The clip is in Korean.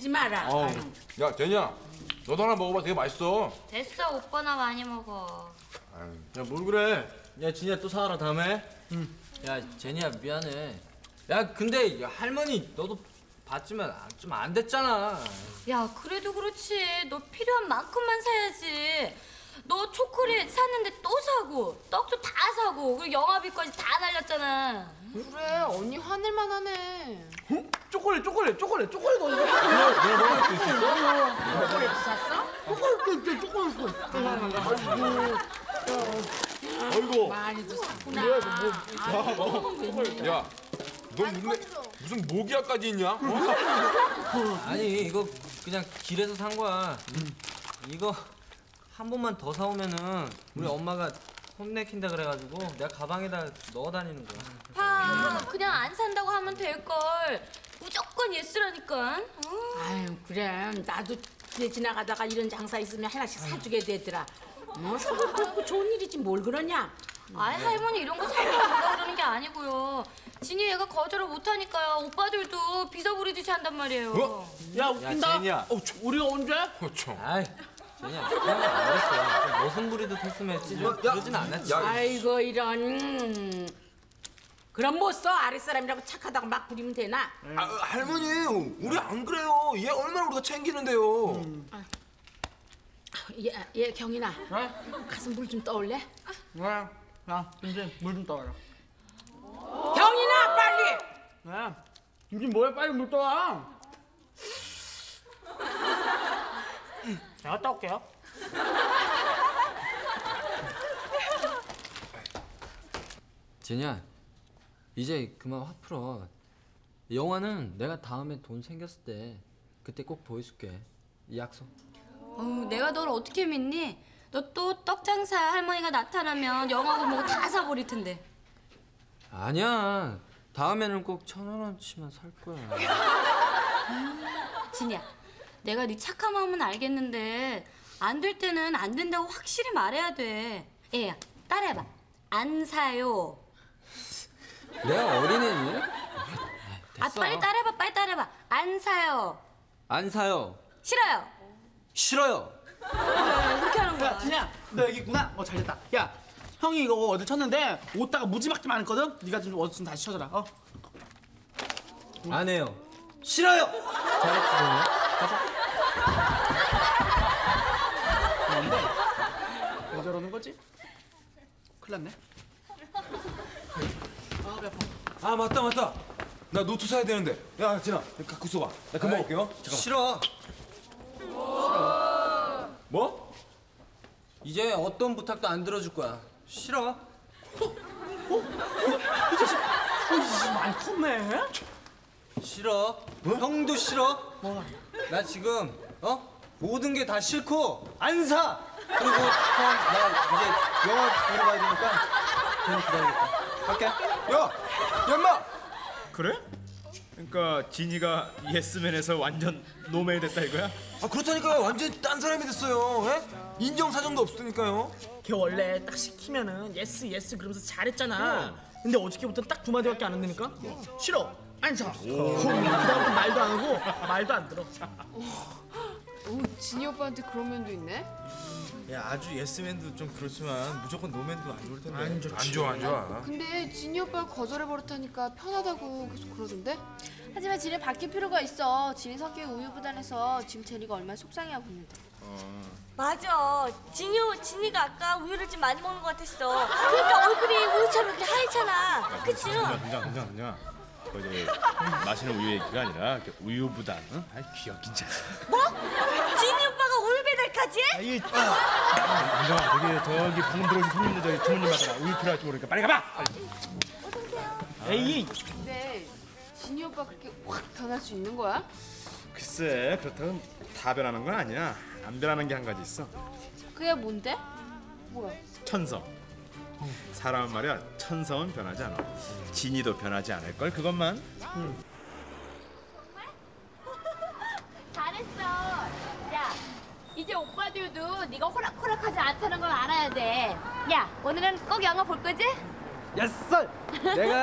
그러지 마라. 아유. 야 제니야, 너도 하나 먹어봐. 되게 맛있어. 됐어 오빠나 많이 먹어. 야 뭘 그래? 야 진이야 또 사와라 다음에. 야 제니야 미안해. 야 근데 야, 할머니 너도 봤지만 좀 안 됐잖아. 야 그래도 그렇지. 너 필요한 만큼만 사야지. 너 초콜릿 샀는데 또 사고 떡도 다 사고 그리고 영화비까지 다 날렸잖아. 그래 언니 화낼 만 하네 초콜릿 초콜릿 초콜릿 초콜릿 어디? 아이고. 많이도 샀구나. 야, 너 무슨 무슨 모기야까지 있냐? 어? 아니 이거 그냥 길에서 산 거야. 이거 한 번만 더 사오면은 우리 엄마가 혼내킨다 그래가지고 내가 가방에다 넣어 다니는 거야. 파 그냥 안 산다고 하면 될 걸. 무조건 예스라니까. 어. 아유 그래 나도 길 지나가다가 이런 장사 있으면 하나씩 사주게 되더라. 뭐 사고 좋은 일이지 뭘 그러냐. 아이 할머니 이런 거 살려고 뭐라 그러는 게 아니고요. 진이 얘가 거절을 못하니까요. 오빠들도 비서 부리듯이 한단 말이에요. 어? 야 웃긴다. 제니야. 어, 저- 우리가 언제? 어, 참. 아이 제니야 그냥 알았어. 부리듯 했으면 했지. 좀 그러진 않았지. 아이고 이런. 음. 그럼 못 써. 아랫사람이라고 착하다고 막 부리면 되나? 아, 할머니, 우리 안 그래요. 얘 얼마나 우리가 챙기는데요. 얘, 얘 경인아. 가서 물 좀 떠올래? 야, 야 이제 물좀 떠와라. 경인아 빨리. 야, 이제 뭐야 빨리 물 떠와. 제가 갔다 올게요. 제니야 이제 그만 화 풀어. 영화는 내가 다음에 돈 생겼을 때 그때 꼭 보여줄게. 이 약속. 어, 내가 널 어떻게 믿니? 너 또 떡장사 할머니가 나타나면 영화고 뭐고 다 사버릴 텐데. 아니야. 다음에는 꼭 천 원어치만 살 거야. 진이야, 내가 네 착한 마음은 알겠는데 안 될 때는 안 된다고 확실히 말해야 돼. 얘야, 따라해봐. 안 사요. 내가 어린애니? 아 됐어. 빨리 따라해봐, 빨리 따라해봐. 안 사요. 안 사요. 싫어요. 싫어요. 이렇게 하는 거야. 야, 진이야, 너 여기 있구나. 어, 잘됐다. 야, 형이 이거 어디 쳤는데 옷다가 무지막지 많거든. 네가 좀 어디 좀 다시 쳐줘라. 어? 안 해요. 싫어요. 잘했지 제니야. 왜 저러는 거지? 큰일 났네. 아, 아파. 아 맞다 맞다. 나 노트 사야 되는데. 야 진아, 갖고 있어봐. 나 금방 올게요. 잠깐. 싫어. 뭐? 이제 어떤 부탁도 안 들어줄 거야. 싫어. 많이 컸네. 싫어. 형도 싫어. 나 지금 어 모든 게 다 싫고 안 사. 그리고 형 나 이제 영화 보러 가야 되니까 좀 기다리겠다. 갈게. 야, 얌마. 그래? 그러니까 진이가 예스맨에서 완전 no man이 됐다 이거야? 아 그렇다니까요. 완전 딴 사람이 됐어요. 예? 인정 사정도 없으니까요. 걔 원래 딱 시키면은 yes yes 그러면서 잘했잖아. 근데 어저께부터 딱 두 마디밖에 안 한다니까? 싫어. 안 사. 그다음부터 말도 안 하고 말도 안 들어. 오 진이 오빠한테 그런 면도 있네 야 아주 예스맨도 좀 그렇지만 무조건 노맨도 안 좋을 텐데 안 좋지. 안 좋아 안 좋아. 근데 진이 오빠가 거절해버렸다니까 편하다고 계속 그러던데 하지만 진이 바뀔 필요가 있어. 진이 성격이 우유부단해서 지금 제니가 얼마나 속상해하고 있는데. 맞아. 진이, 진이가 아까 우유를 좀 많이 먹는 것 같았어. 그러니까 얼굴이 우유처럼 이렇게 하얘잖아. 그치? 그냥 그냥 그냥 그냥 그 마시는 우유 얘기가 아니라 우유부단 응? 아이 귀엽긴 참 뭐? 진이 오빠가 우유 배달까지? 해? 아이 안정아 저기 저기 방금 들어오신 손님들 저기 주문님 하다가 우유 필요할지 모르니까. 빨리 가봐! 빨리. 에이! 근데 진이 오빠 그렇게 확 변할 수 있는 거야? 글쎄 그렇다고 다 변하는 건 아니야. 안 변하는 게 한 가지 있어. 그게 뭔데? 뭐야? 천성. 사람은 말이야 천성은 변하지 않아. 진이도 변하지 않을 걸 그것만. 잘했어. 야, 이제 오빠들도 네가 호락호락하지 않다는 걸 알아야 돼. 야, 오늘은 꼭 영화 볼 거지? 야썰. 내가